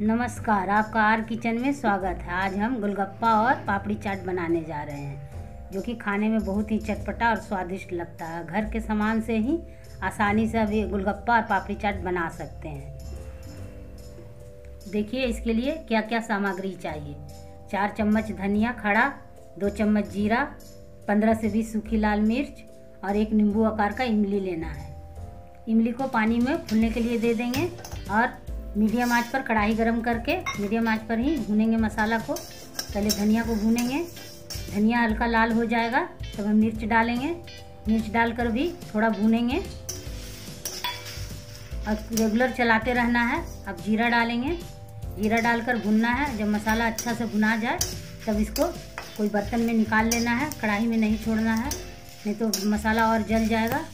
नमस्कार, आपका are kitchen में स्वागत है। आज हम गोलगप्पा और पापड़ी चाट बनाने जा रहे हैं, जो कि खाने में बहुत ही चटपटा और स्वादिष्ट लगता है। घर के सामान से ही आसानी से अभी गोलगप्पा और पापड़ी चाट बना सकते हैं। देखिए, इसके लिए क्या क्या सामग्री चाहिए? चार चम्मच धनिया खड़ा, दो चम्मच जीरा, पंद्रह से बीस सूखी लाल मिर्च और एक नींबू आकार का इमली लेना है। इमली को पानी में फूलने के लिए दे देंगे और मीडियम आँच पर कढ़ाई गरम करके, मीडियम आँच पर ही भूनेंगे मसाला को। पहले धनिया को भूनेंगे। धनिया हल्का लाल हो जाएगा, तब हम मिर्च डालेंगे। मिर्च डालकर भी थोड़ा भूनेंगे। और रेगुलर चलाते रहना है, अब जीरा डालेंगे। जीरा डालकर भुनना है, जब मसाला अच्छा से भुना जाए, तब इसको कोई बर्तन में निकाल लेना है, कढ़ाई में नहीं छोड़ना है, नहीं तो मसाला और जल जाएगा।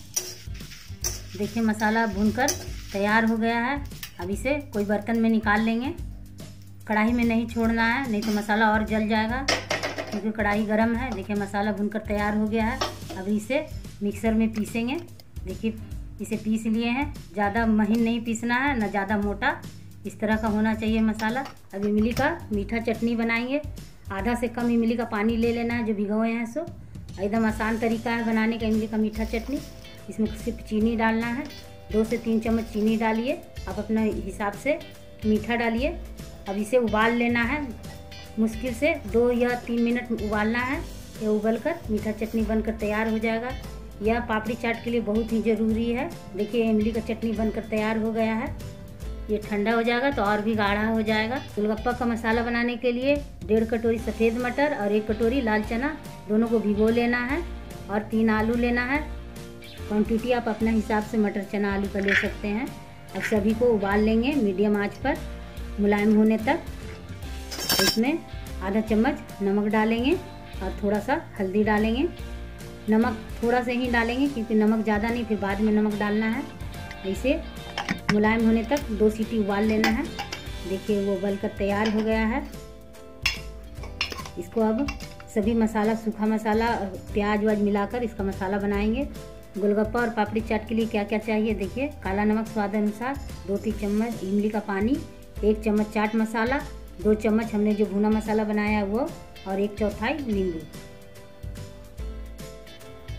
देखिए मसाला भूनकर तैयार हो गया है। अब इसे कोई बर्तन में निकाल लेंगे। कढ़ाई में नहीं छोड़ना है, नहीं तो मसाला और जल जाएगा, क्योंकि कढ़ाई गर्म है। देखिए, मसाला भुनकर तैयार हो गया है। अब इसे मिक्सर में पीसेंगे। देखिए, इसे पीस लिए हैं। ज़्यादा महीन नहीं पीसना है, ना ज़्यादा मोटा। इस तरह का होना चाहिए मसाला। अब इमली का मीठा चटनी बनाएँगे। आधा से कम इमली का पानी ले लेना है, जो भिगोए हैं सो। एकदम आसान तरीका है बनाने का इमली का मीठा चटनी। इसमें सिर्फ़ चीनी डालना है। दो से तीन चम्मच चीनी डालिए। आप अपना हिसाब से मीठा डालिए। अब इसे उबाल लेना है। मुश्किल से दो या तीन मिनट उबालना है। ये उबल कर मीठा चटनी बनकर तैयार हो जाएगा। यह पापड़ी चाट के लिए बहुत ही ज़रूरी है। देखिए, इमली का चटनी बनकर तैयार हो गया है। ये ठंडा हो जाएगा तो और भी गाढ़ा हो जाएगा। गोलगप्पा का मसाला बनाने के लिए डेढ़ कटोरी सफ़ेद मटर और एक कटोरी लाल चना दोनों को भिगो लेना है और तीन आलू लेना है। क्वान्टिटी आप अपने हिसाब से मटर, चना, आलू का ले सकते हैं। अब सभी को उबाल लेंगे मीडियम आँच पर, मुलायम होने तक। इसमें आधा चम्मच नमक डालेंगे और थोड़ा सा हल्दी डालेंगे। नमक थोड़ा सा ही डालेंगे क्योंकि नमक ज़्यादा नहीं, फिर बाद में नमक डालना है। इसे मुलायम होने तक दो सीटी उबाल लेना है। देखिए वो उबल कर तैयार हो गया है। इसको अब सभी मसाला, सूखा मसाला प्याज वाज मिलाकर इसका मसाला बनाएँगे। गोलगप्पा और पापड़ी चाट के लिए क्या क्या चाहिए? देखिए, काला नमक स्वाद अनुसार दो तीन चम्मच इमली का पानी, एक चम्मच चाट मसाला, दो चम्मच हमने जो भुना मसाला बनाया वो, और एक चौथाई नींबू।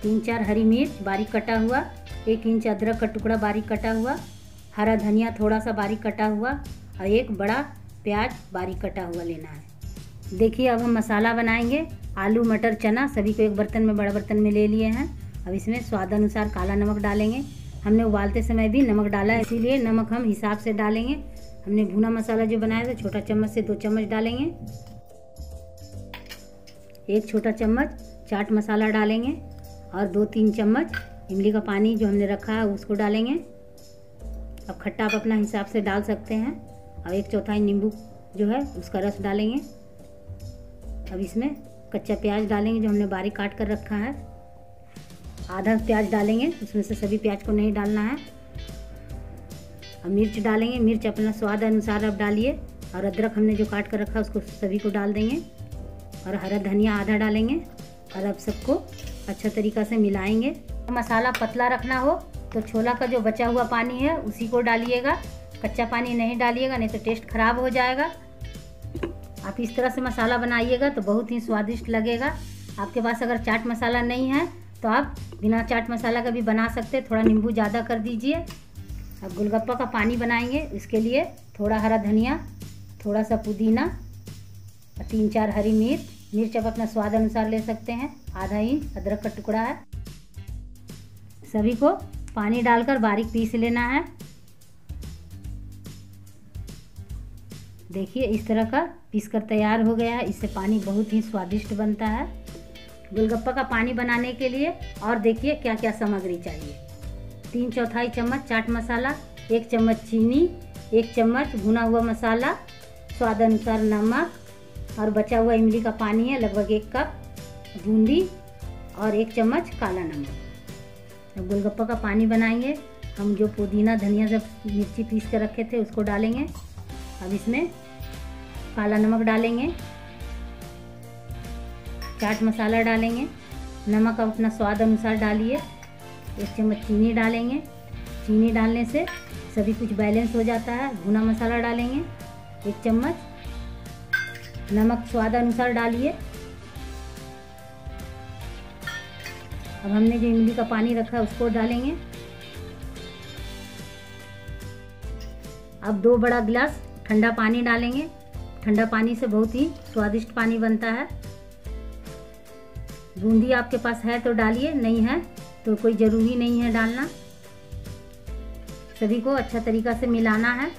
तीन चार हरी मिर्च बारीक कटा हुआ, एक इंच अदरक का टुकड़ा बारीक कटा हुआ, हरा धनिया थोड़ा सा बारीक कटा हुआ, और एक बड़ा प्याज बारीक कटा हुआ लेना है। देखिए, अब हम मसाला बनाएँगे। आलू, मटर, चना सभी को एक बर्तन में, बड़ा बर्तन में ले लिए हैं। अब इसमें स्वाद अनुसार काला नमक डालेंगे। हमने उबालते समय भी नमक डाला है इसीलिए नमक हम हिसाब से डालेंगे। हमने भुना मसाला जो बनाया था, छोटा चम्मच से दो चम्मच डालेंगे। एक छोटा चम्मच चाट मसाला डालेंगे और दो तीन चम्मच इमली का पानी जो हमने रखा है, उसको डालेंगे। अब खट्टा आप अपना हिसाब से डाल सकते हैं। और एक चौथाई नींबू जो है, उसका रस डालेंगे। अब इसमें कच्चा प्याज डालेंगे जो हमने बारीक काट कर रखा है। आधा प्याज डालेंगे, उसमें से सभी प्याज को नहीं डालना है। और मिर्च डालेंगे, मिर्च अपना स्वाद अनुसार आप डालिए, और अदरक हमने जो काट कर रखा उसको सभी को डाल देंगे। और हरा धनिया आधा डालेंगे, और अब सबको अच्छा तरीक़ा से मिलाएँगे। मसाला पतला रखना हो तो छोला का जो बचा हुआ पानी है, उसी को डालिएगा। कच्चा पानी नहीं डालिएगा, नहीं तो टेस्ट ख़राब हो जाएगा। आप इस तरह से मसाला बनाइएगा तो बहुत ही स्वादिष्ट लगेगा। आपके पास अगर चाट मसाला नहीं है तो आप बिना चाट मसाला का भी बना सकते हैं थोड़ा नींबू ज़्यादा कर दीजिए। अब गोलगप्पा का पानी बनाएँगे, इसके लिए थोड़ा हरा धनिया, थोड़ा सा पुदीना और तीन चार हरी मिर्च। मिर्च आप अपना स्वाद अनुसार ले सकते हैं, आधा इंच अदरक का टुकड़ा है। सभी को पानी डालकर बारीक पीस लेना है। देखिए, इस तरह का पीस कर तैयार हो गया है। इससे पानी बहुत ही स्वादिष्ट बनता है। गोलगप्पा का पानी बनाने के लिए और देखिए क्या क्या सामग्री चाहिए। तीन चौथाई चम्मच चाट मसाला, एक चम्मच चीनी, एक चम्मच भुना हुआ मसाला, स्वाद अनुसार नमक और बचा हुआ इमली का पानी है लगभग एक कप बूंदी और एक चम्मच काला नमक। अब गोलगप्पा का पानी बनाएँगे। हम जो पुदीना, धनिया सब मिर्ची पीस कर रखे थे उसको डालेंगे। अब इसमें काला नमक डालेंगे। चाट मसाला डालेंगे। नमक आप अपना स्वाद अनुसार डालिए। एक चम्मच चीनी डालेंगे। चीनी डालने से सभी कुछ बैलेंस हो जाता है। भुना मसाला डालेंगे एक चम्मच। नमक स्वाद अनुसार डालिए। अब हमने जो इमली का पानी रखा है उसको डालेंगे। अब दो बड़ा गिलास ठंडा पानी डालेंगे। ठंडा पानी से बहुत ही स्वादिष्ट पानी बनता है। बूंदी आपके पास है तो डालिए, नहीं है तो कोई ज़रूरी नहीं है डालना। सभी को अच्छा तरीका से मिलाना है।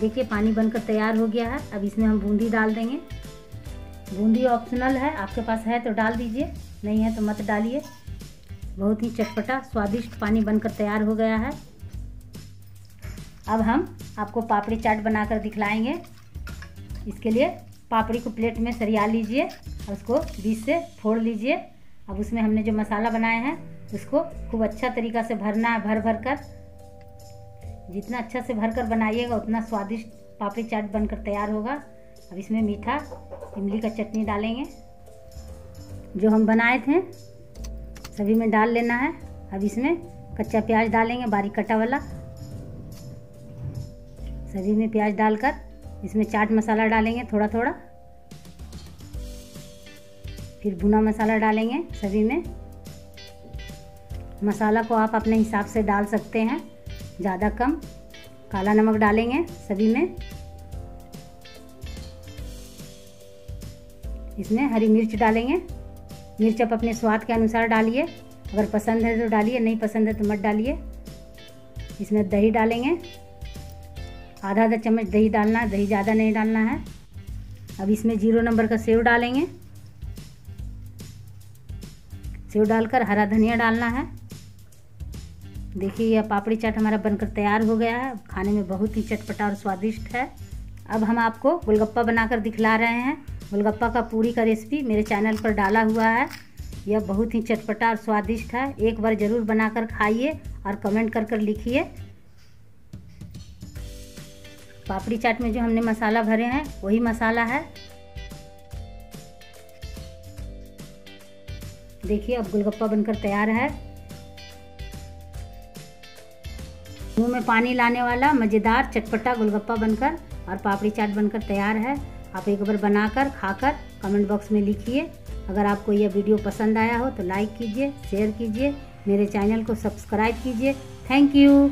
देखिए, पानी बनकर तैयार हो गया है। अब इसमें हम बूंदी डाल देंगे। बूंदी ऑप्शनल है, आपके पास है तो डाल दीजिए, नहीं है तो मत डालिए। बहुत ही चटपटा, स्वादिष्ट पानी बनकर तैयार हो गया है। अब हम आपको पापड़ी चाट बनाकर दिखलाएँगे। इसके लिए पापड़ी को प्लेट में सरिया लीजिए। और उसको बीच से फोड़ लीजिए। अब उसमें हमने जो मसाला बनाए हैं, उसको खूब अच्छा तरीका से भरना है, भर भर कर। जितना अच्छा से भर कर बनाइएगा, उतना स्वादिष्ट पापड़ी चाट बनकर तैयार होगा। अब इसमें मीठा इमली का चटनी डालेंगे। जो हम बनाए थे, सभी में डाल लेना है। अब इसमें कच्चा प्याज डालेंगे, बारीक कटा वाला। सभी में प्याज डालकर इसमें चाट मसाला डालेंगे थोड़ा थोड़ा फिर भुना मसाला डालेंगे सभी में। मसाला को आप अपने हिसाब से डाल सकते हैं, ज़्यादा कम। काला नमक डालेंगे सभी में। इसमें हरी मिर्च डालेंगे। मिर्च आप अपने स्वाद के अनुसार डालिए। अगर पसंद है तो डालिए, नहीं पसंद है तो मत डालिए। इसमें दही डालेंगे। आधा आधा चम्मच दही डालना है, दही ज़्यादा नहीं डालना है। अब इसमें ज़ीरो नंबर का सेव डालेंगे। सेव डालकर हरा धनिया डालना है। देखिए, यह पापड़ी चाट हमारा बनकर तैयार हो गया है। खाने में बहुत ही चटपटा और स्वादिष्ट है। अब हम आपको गोलगप्पा बनाकर दिखला रहे हैं। गोलगप्पा का पूरी का रेसिपी मेरे चैनल पर डाला हुआ है। यह बहुत ही चटपटा और स्वादिष्ट है। एक बार ज़रूर बनाकर खाइए और कमेंट कर कर लिखिए। पापड़ी चाट में जो हमने मसाला भरे हैं, वही मसाला है। देखिए, अब गोलगप्पा बनकर तैयार है। मुँह में पानी लाने वाला मज़ेदार चटपटा गोलगप्पा बनकर और पापड़ी चाट बनकर तैयार है। आप एक बार बनाकर, खाकर कमेंट बॉक्स में लिखिए। अगर आपको यह वीडियो पसंद आया हो तो लाइक कीजिए, शेयर कीजिए, मेरे चैनल को सब्सक्राइब कीजिए। Thank you.